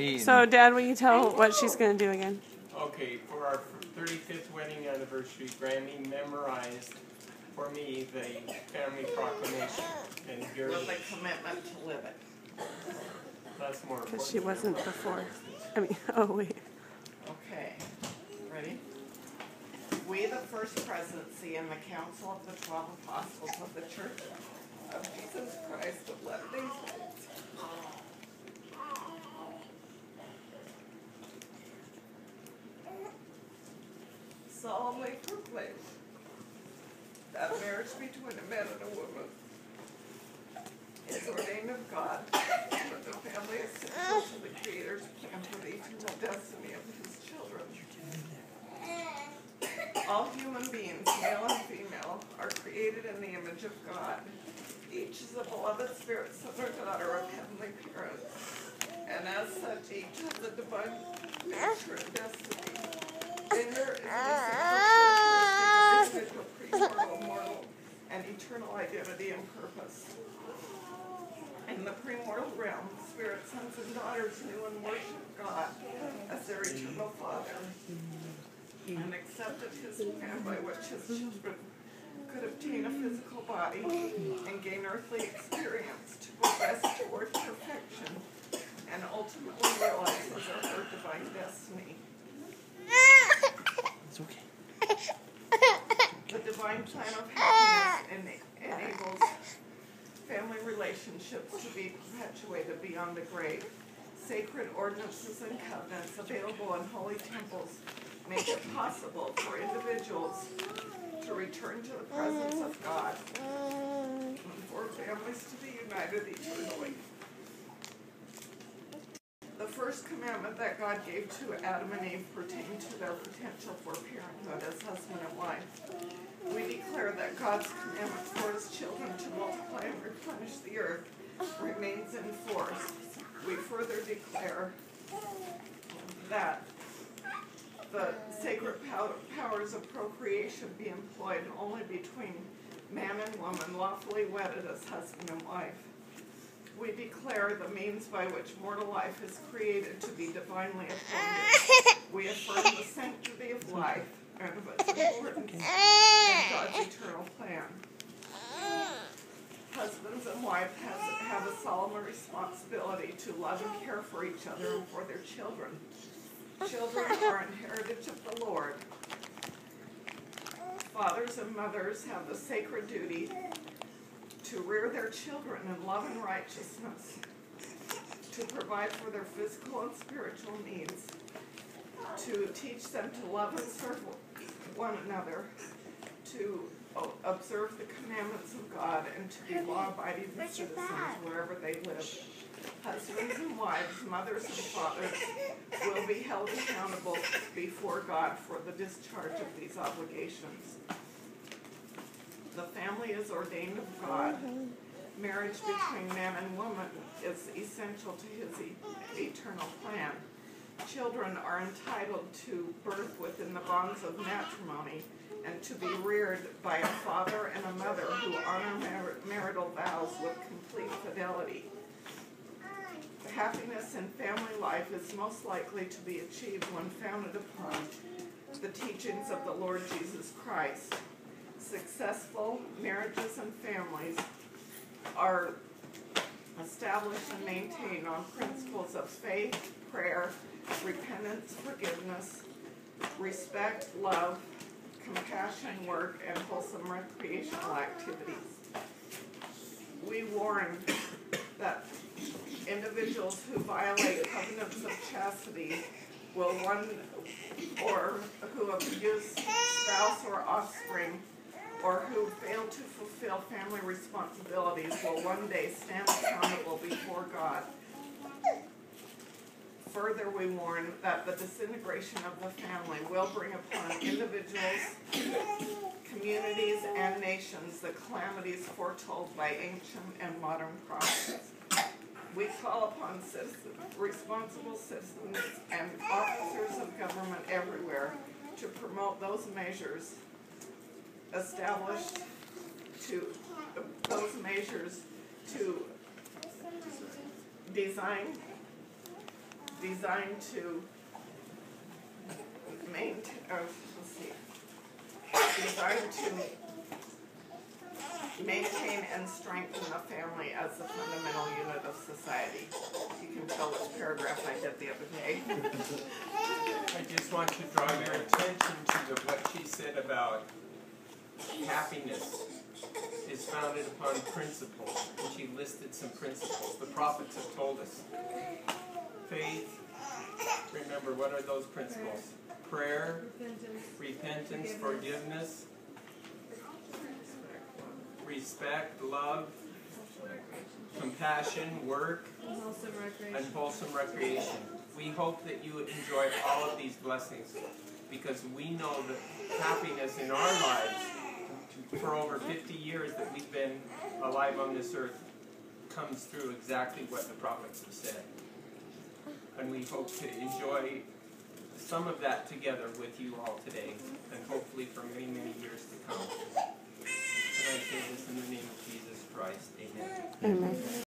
eating. So, Dad, will you tell what she's going to do again? Okay, for our 35th wedding anniversary, Grammy memorized for me the family proclamation. And here With a commitment to live it. That's more important. Because she wasn't before. I mean, oh, wait. Okay, ready? We, the First Presidency and the Council of the Twelve Apostles of the Church of Jesus Christ of Latter-day solemnly proclaim that marriage between a man and a woman is ordained of God, for the family is to the Creator's plan for the eternal destiny of His children. All human beings, male and female, are created in the image of God. Each is a beloved spirit, son or daughter of heavenly parents, and as such, each has a divine nature and destiny. Gender is an essential characteristic of individual, premortal, mortal, and eternal identity and purpose. In the premortal realm, spirit sons and daughters knew and worshiped God as their eternal Father and accepted his plan by which his children could obtain a physical body and gain earthly experience to progress toward perfection and ultimately realize his or her divine destiny. It's okay. The divine plan of ena- enables family relationships to be perpetuated beyond the grave. Sacred ordinances and covenants available in holy temples make it possible for individuals to return to the presence of God and for families to be united eternally. The first commandment that God gave to Adam and Eve pertained to their potential for parenthood as husband and wife. We declare that God's commandment for his children to multiply and replenish the earth remains in force. We further declare that the sacred pow- powers of procreation be employed only between man and woman lawfully wedded as husband and wife. We declare the means by which mortal life is created to be divinely appointed. We affirm the sanctity of life and of its importance in God's eternal plan. Husbands and wives have a solemn responsibility to love and care for each other and for their children. Children are an heritage of the Lord. Fathers and mothers have the sacred duty their children in love and righteousness, to provide for their physical and spiritual needs, to teach them to love and serve one another, to observe the commandments of God, and to be law-abiding citizens wherever they live. Husbands and wives, mothers and fathers will be held accountable before God for the discharge of these obligations. The family is ordained of God. Marriage between man and woman is essential to his e- eternal plan. Children are entitled to birth within the bonds of matrimony and to be reared by a father and a mother who honor mar- marital vows with complete fidelity. Happiness in family life is most likely to be achieved when founded upon the teachings of the Lord Jesus Christ. Successful marriages and families are established and maintained on principles of faith, prayer, repentance, forgiveness, respect, love, compassion, work, and wholesome recreational activities. We warn that individuals who violate covenants of chastity will one, or who abuse spouse or offspring, or who fail to fulfill family responsibilities will one day stand accountable before God. Further, we warn that the disintegration of the family will bring upon individuals, communities, and nations the calamities foretold by ancient and modern prophets. We call upon responsible citizens and officers of government everywhere to promote those measures established to, those measures to design designed to maintain, uh, let's see, designed to maintain and strengthen the family as the fundamental unit of society. You can tell which paragraph I did the other day. I just want to draw your attention to the, what she said about happiness is founded upon principles, and she listed some principles. The prophets have told us. Faith, remember, what are those principles? Prayer, repentance, forgiveness, respect, love, compassion, work, and wholesome recreation. We hope that you enjoy all of these blessings because we know that happiness in our lives for over 50 years that we've been alive on this earth comes through exactly what the prophets have said. And we hope to enjoy some of that together with you all today and hopefully for many, many years to come. And I say this in the name of Jesus Christ. Amen. Amen.